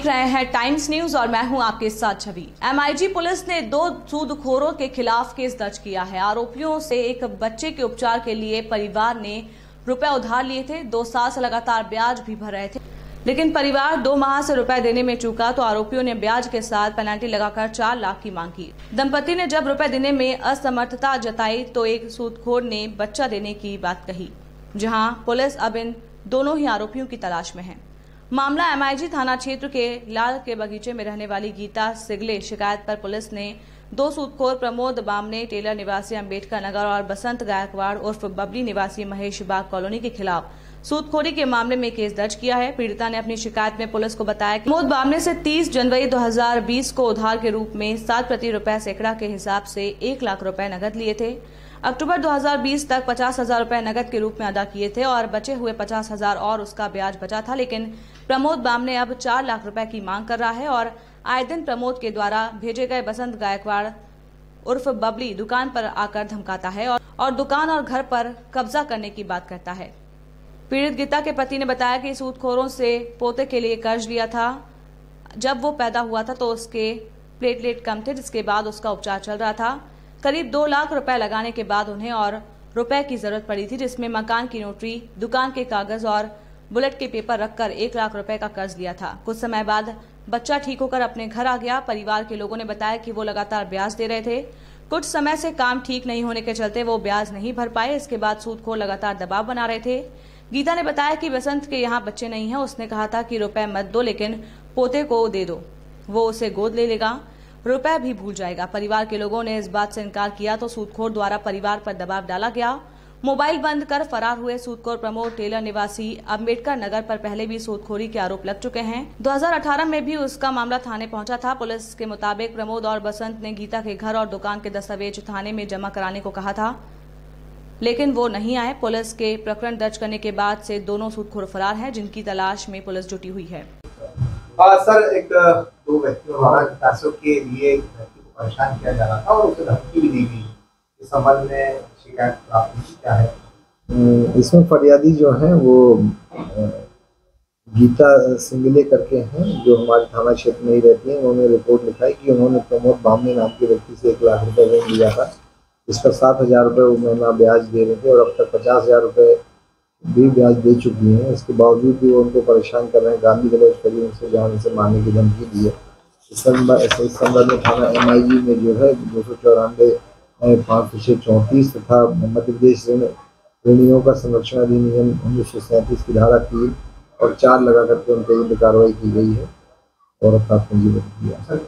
देख रहे हैं टाइम्स न्यूज़ और मैं हूँ आपके साथ छवि। एमआईजी पुलिस ने दो सूदखोरों के खिलाफ केस दर्ज किया है। आरोपियों से एक बच्चे के उपचार के लिए परिवार ने रुपए उधार लिए थे। दो साल से लगातार ब्याज भी भर रहे थे। लेकिन परिवार दो माह से रुपए देने में चूका तो आरोपियों ने ब्याज के साथ पेनल्टी लगाकर चार लाख की मांग की। दंपति ने जब रुपए देने में असमर्थता जताई तो एक सूदखोर ने बच्चा देने की बात कही, जहाँ पुलिस अब इन दोनों ही आरोपियों की तलाश में है। मामला एमआईजी थाना क्षेत्र के लाल के बगीचे में रहने वाली गीता सिगले शिकायत पर पुलिस ने दो सूदखोर प्रमोद बामने, टेलर निवासी अंबेडकर नगर और बसंत गायकवाड़ उर्फ़ बबली निवासी महेश बाग कॉलोनी के खिलाफ सूदखोरी के मामले में केस दर्ज किया है। पीड़िता ने अपनी शिकायत में पुलिस को बताया कि प्रमोद बामने से 30 जनवरी 2020 को उधार के रूप में सात प्रति रुपए सैकड़ा के हिसाब से एक लाख रुपए नकद लिए थे। अक्टूबर 2020 तक पचास हज़ार रूपए नगद के रूप में अदा किए थे और बचे हुए पचास हज़ार और उसका ब्याज बचा था लेकिन प्रमोद बामने अब चार लाख रुपए की मांग कर रहा है और आए दिन प्रमोद के द्वारा भेजे गए बसंत गायकवाड़ उर्फ़ बबली दुकान पर आकर धमकाता है और, और दुकान और घर पर कब्जा करने की बात करता है। पीड़ित गीता के पति ने बताया कि सूदखोरों से पोते के लिए कर्ज लिया था। जब वो पैदा हुआ था तो उसके प्लेटलेट कम थे जिसके बाद उसका उपचार चल रहा था। करीब दो लाख रुपए लगाने के बाद उन्हें और रुपए की ज़रूरत पड़ी थी, जिसमें मकान की नोटरी, दुकान के कागज़ और बुलेट के पेपर रखकर एक लाख रुपए का कर्ज लिया था। कुछ समय बाद बच्चा ठीक होकर अपने घर आ गया। परिवार के लोगों ने बताया कि वो लगातार ब्याज दे रहे थे। कुछ समय से काम ठीक नहीं होने के चलते वो ब्याज नहीं भर पाए। इसके बाद सूदखोर लगातार दबाव बना रहे थे। गीता ने बताया कि बसंत के यहाँ बच्चे नहीं है। उसने कहा था कि रुपए मत दो, लेकिन पोते को दे दो। वो उसे गोद ले लेगा। रुपए भी भूल जाएगा। परिवार के लोगों ने इस बात से इनकार किया तो सूदखोर द्वारा परिवार पर दबाव डाला गया। मोबाइल बंद कर फरार हुए सूदखोर प्रमोद टेलर निवासी अंबेडकर नगर पर पहले भी सूदखोरी के आरोप लग चुके हैं। 2018 में भी उसका मामला थाने पहुँचा था। पुलिस के मुताबिक प्रमोद और बसंत ने गीता के घर और दुकान के दस्तावेज़ थाने में जमा कराने को कहा था। लेकिन वो नहीं आए। पुलिस के प्रकरण दर्ज करने के बाद से दोनों सूदखोर फरार हैं, जिनकी तलाश में पुलिस जुटी हुई है। आ, सर एक दो व्यक्तियों द्वारा पैसों के लिए एक व्यक्ति को परेशान किया जा रहा था और उसे धमकी भी दी गई। इस संबंध में शिकायत प्राप्त हुई क्या है? इसमें फरियादी जो है वो गीता सिंगले करके हैं जो हमारे थाना क्षेत्र में ही रहती हैं। उन्होंने रिपोर्ट लिखाई कि उन्होंने प्रमोद बामने नाम के व्यक्ति से एक लाख रुपए लोन लिया था। इसका सात हज़ार रुपये वो महीना ब्याज दे रहे थे और अब तक पचास हज़ार रुपये भी ब्याज दे चुकी हैं। इसके बावजूद भी वो उनको परेशान कर रहे हैं। गाली गलौज करी उनसे जान से मारने की धमकी दी है। इस संदर्भ में थाना एमआईजी में जो है दो सौ चौरानवे पाँच सौ चौंतीस तथा मध्य प्रदेश ऋण ऋणियों का संरक्षण अधिनियम उन्नीस सौ सैंतीस की धारा तीन और चार लगा करके उनके विरुद्ध कार्रवाई की गई है और अपना पंजीबद्ध किया?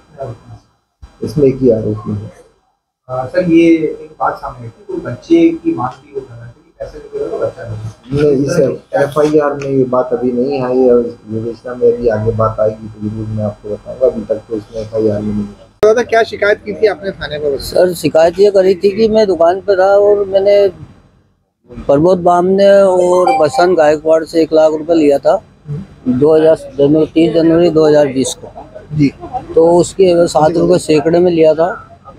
इसमें एक ही आरोपी है। सर ये एक बात सामने आई थी। कोई बच्चे की मांग की तो दो नहीं इस एफ़ आई आर में ये बात अभी नहीं आई और विवेचना में अभी आगे बात आएगी तो ज़रूर मैं आपको बताऊँगा अभी तक तो इसमें एफ़ आई आर में नहीं आई। दादा क्या शिकायत की थी आपने थाने पर सर शिकायत ये करी थी कि मैं दुकान पर था और मैंने प्रमोद बामने और बसंत गायकवाड़ से एक लाख रुपए लिया था 2000 जनवरी तीस जनवरी 2020 को। जी। तो उसके सात रुपये सैकड़े में लिया था।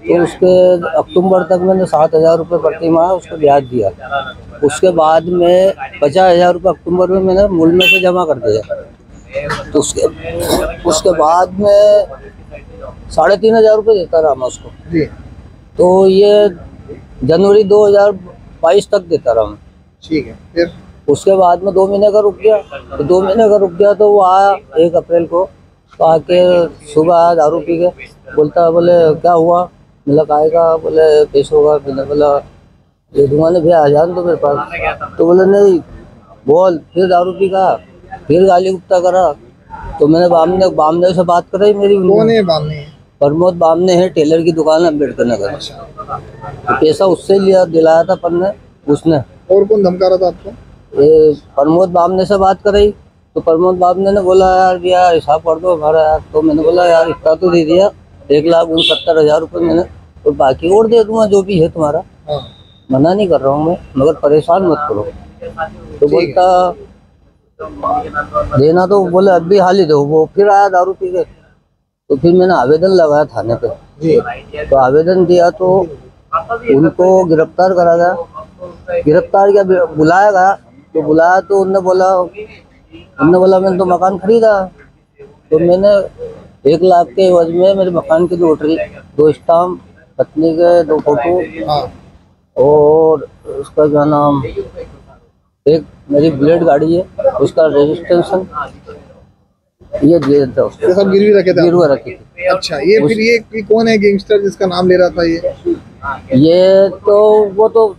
तो उसके अक्टूबर तक मैंने सात हज़ार रुपये प्रति माह उसको ब्याज दिया। उसके बाद में पचास हज़ार रुपये अक्टूबर में मैंने मूल में से जमा कर दिया। तो उसके उसके बाद में साढ़े तीन हज़ार रुपये देता रहा मैं उसको। तो ये जनवरी 2022 तक देता रहा मैं ठीक है फिर? उसके बाद में दो महीने का रुक गया। तो दो महीने का रुक गया तो वो आया एक अप्रैल को। तो आके सुबह आया दारू पी के। बोलता बोले क्या हुआ? मतलब आएगा बोले पैसों का मैंने बोला दे दूँगा ना भैया आ जान तो मेरे पास तो बोले नहीं बोल फिर दारू पी का फिर गाली गुप्ता करा। तो मैंने बामने बामने से बात कराई मेरी कौन है बामने? प्रमोद बामने है टेलर की दुकान है अंबेडकर नगर। तो पैसा उससे लिया दिलाया था पर ने उसने। और कौन धमका रहा था आपको? ये प्रमोद बामने से बात कराई। तो प्रमोद बामने ने बोला यार यार हिसाब कर दो हमारा यार। तो मैंने बोला यार इतना तो दे दिया। एक लाख उनसत्तर हज़ार रुपये मैंने और बाकी और दे दूँगा जो भी है तुम्हारा। हाँ। मना नहीं कर रहा हूँ मैं मगर परेशान मत करो। तो बोलता देना तो बोले अब भी हाल ही दो वो फिर आया दारू पी के। तो फिर मैंने आवेदन लगाया थाने पे। तो आवेदन दिया तो उनको गिरफ़्तार करा गया। गिरफ़्तार किया बुलाया गया। तो बुलाया तो उनने बोला उनने बोला मैंने तो मकान खरीदा। तो मैंने एक लाख के एवज में मेरे मकान की लॉटरी दो स्टाम्प पत्नी के दो फ़ोटो हाँ। और उसका क्या नाम? एक मेरी बुलेट गाड़ी है उसका रजिस्ट्रेशन ये दिए थे उसको ये सब गिरवी रखे थे गिरवा रखी थी। अच्छा ये फिर ये, ये कौन है गैंगस्टर जिसका नाम ले रहा था ये? ये तो वो तो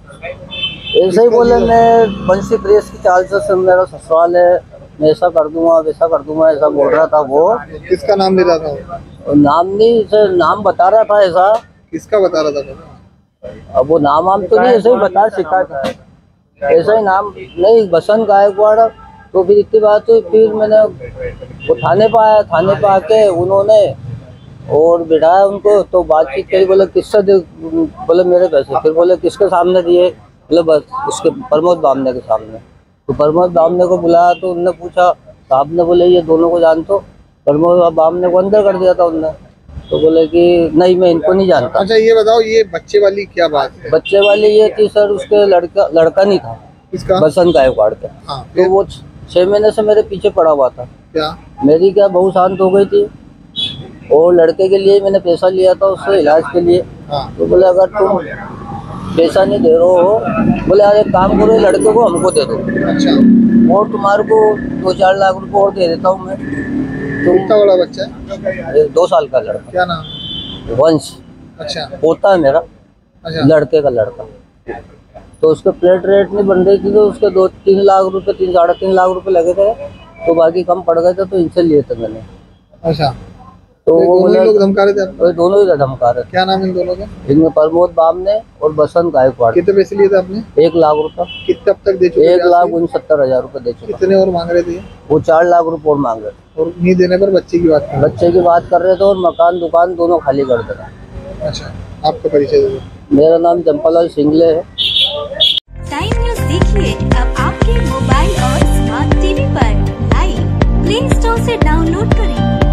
ऐसे ही बोले मैं बंसी प्रेस की चाल से मेरा ससुराल है। मैं ऐसा कर दूँगा वैसा कर दूँगा ऐसा बोल रहा था वो। किसका नाम ले रहा था वो? नाम नहीं से नाम बता रहा था ऐसा। किसका बता रहा था अब वो नाम वाम तो नहीं ऐसे ही बता शिकायत है ऐसा ही नाम नहीं बसंत गायकवाड़ तो फिर इतनी बात हुई फिर मैंने वो थाने पर आया थाने पे आके उन्होंने और बिठाया उनको तो बातचीत करी बोले किससे दे बोले मेरे पैसे। फिर बोले किसके सामने दिए? बोले बस उसके प्रमोद बामने के सामने। तो प्रमोद बामने को बुलाया तो उनने पूछा साहब ने बोले ये दोनों को जानते हो प्रमोद बामने को अंदर कर दिया था उनने। तो बोले कि नहीं मैं इनको नहीं जानता। अच्छा ये बताओ ये बच्चे वाली क्या बात है? बच्चे वाली ये थी सर उसके लड़का लड़का नहीं था। बसंत गायकवाड़ का। हाँ तो वो छह महीने से मेरे पीछे पड़ा हुआ था। क्या? मेरी क्या बहु शांत हो गई थी। और लड़के के लिए मैंने पैसा लिया था उससे इलाज के लिए। हाँ। तो बोले अगर तुम पैसा नहीं दे रहे हो। बोले यार एक काम करो लड़के को हमको दे दो। अच्छा। और तुम्हारे को दो चार लाख रुपए और दे देता हूँ मैं। कितना बड़ा बच्चा है? दो साल का लड़का। क्या नाम? वंश। अच्छा। पोता है मेरा। अच्छा। लड़के का लड़का। तो उसके प्लेट रेट नहीं बन रही थी तो उसके दो तीन लाख रुपए तीन साढ़े तीन लाख रुपए लगे थे। तो बाकी कम पड़ गए थे तो इनसे लिए थे मैंने। अच्छा। तो वो दोनों लोग धमका रहे थे दोनों ही धमका रहे क्या नाम है इन दोनों का? इनमें प्रमोद बामने और बसंत गायकवाड़। कितने पैसे लिए थे आपने? एक लाख रुपए। कितने अब तक दे चुके एक लाख आपसे? उनसत्तर हज़ार रुपए दे चुका कितने और मांग रहे थे वो चार लाख रुपए और मांग रहे थे। और नहीं देने पर बच्चे की बात बच्चे की बात कर रहे थे और मकान दुकान दोनों खाली कर दे रहे अच्छा आपका परिचय मेरा नाम चंपालाल सिंगले है। टाइम न्यूज़ देखिए अब आपके मोबाइल और स्मार्ट टीवी पर। लाइव प्ले स्टोर से डाउनलोड करें।